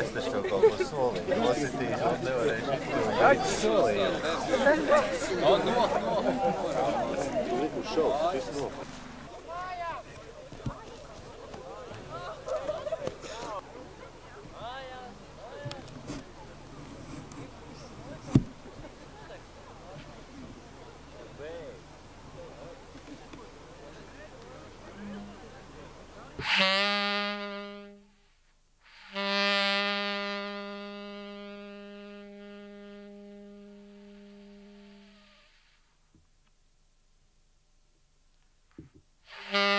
Es taču tev kaut ko solīju. Nositīs, un nevarēšu izpildīt. Jā, solīju. Šaus, viss nopad. Tā Mm-hmm.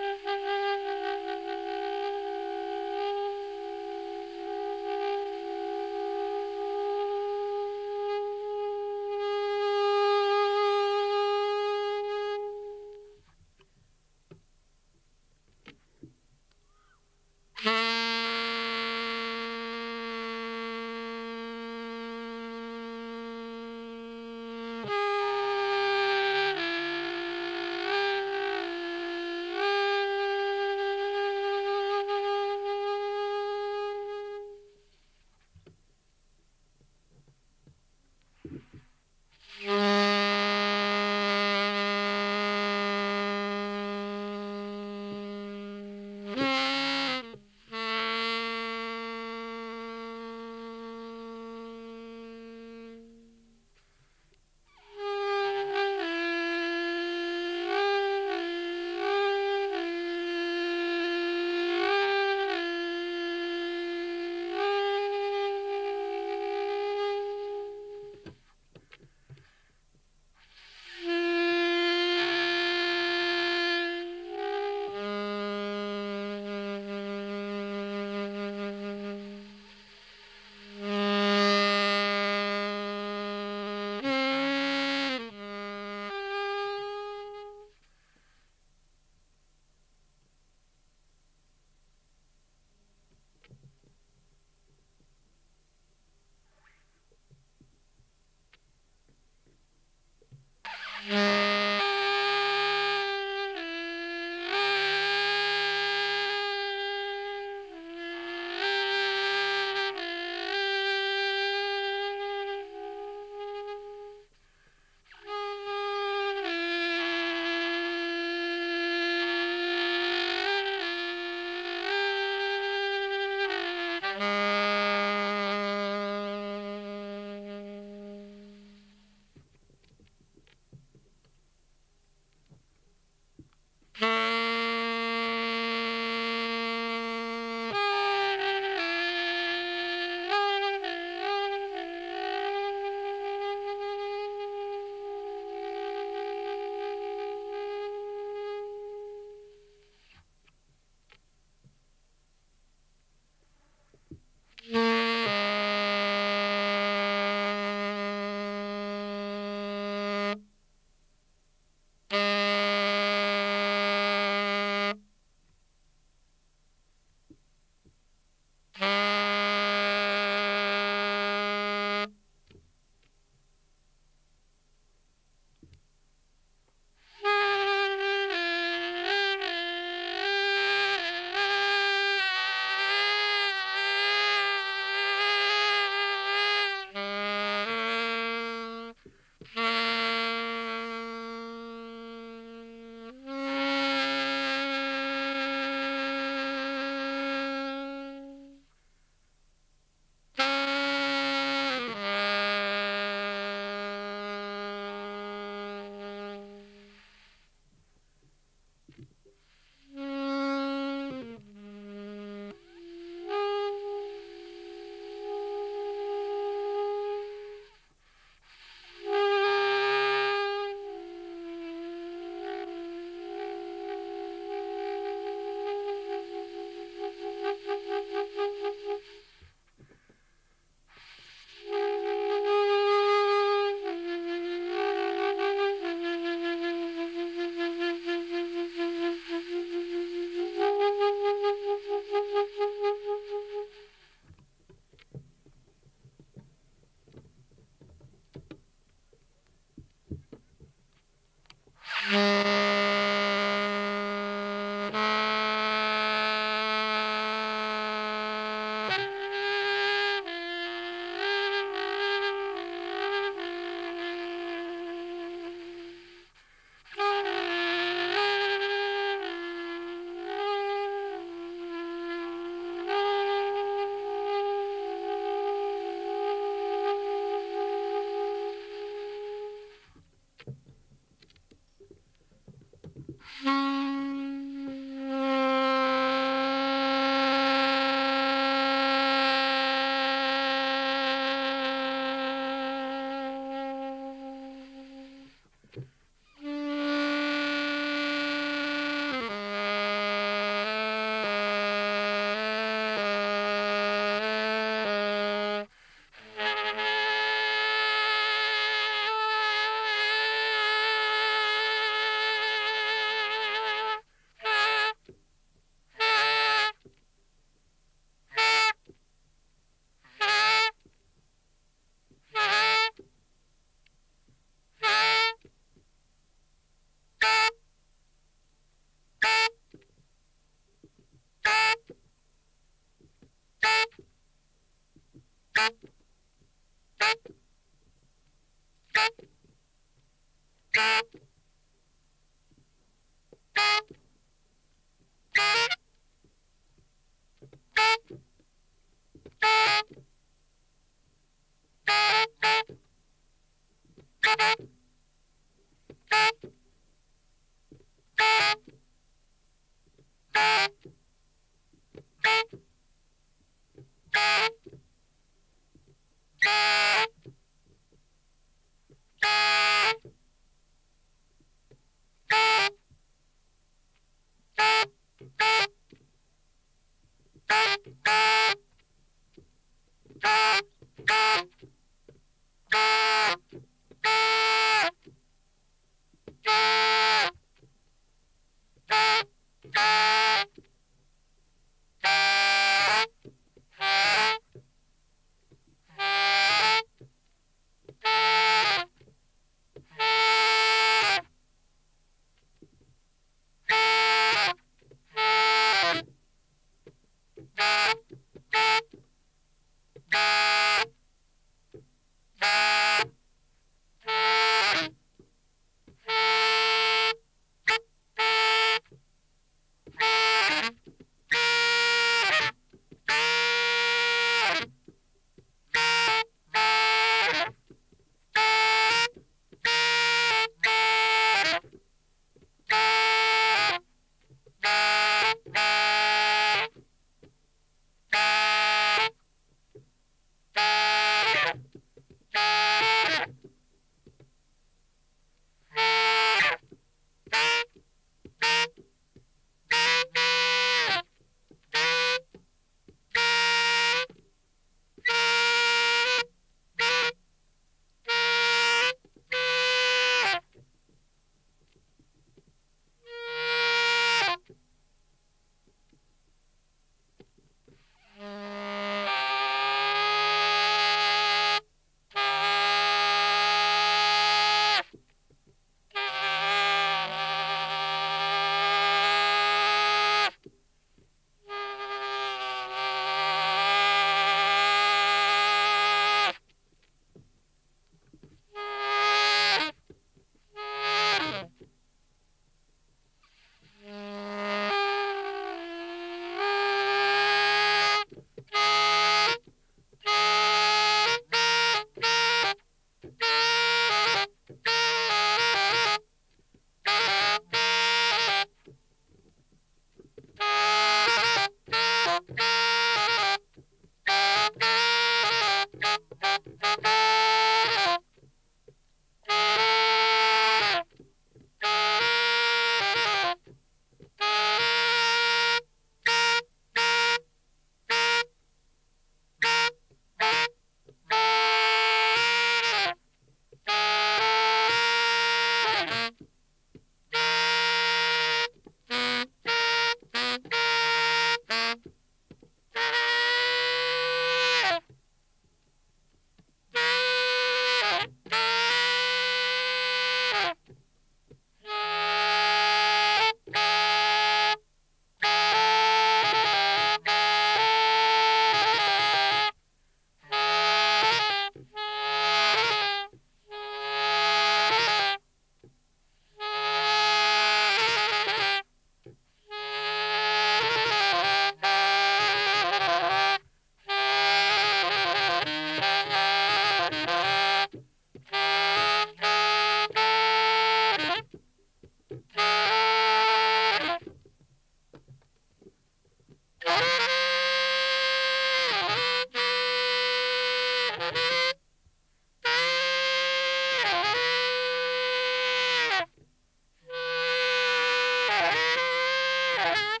Yeah.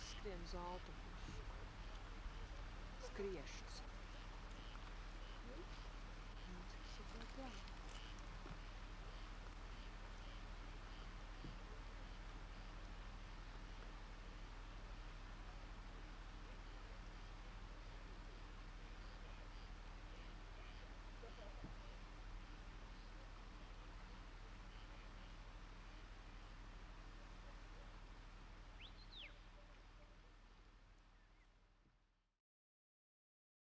skrien uz autobusu. Skriešus.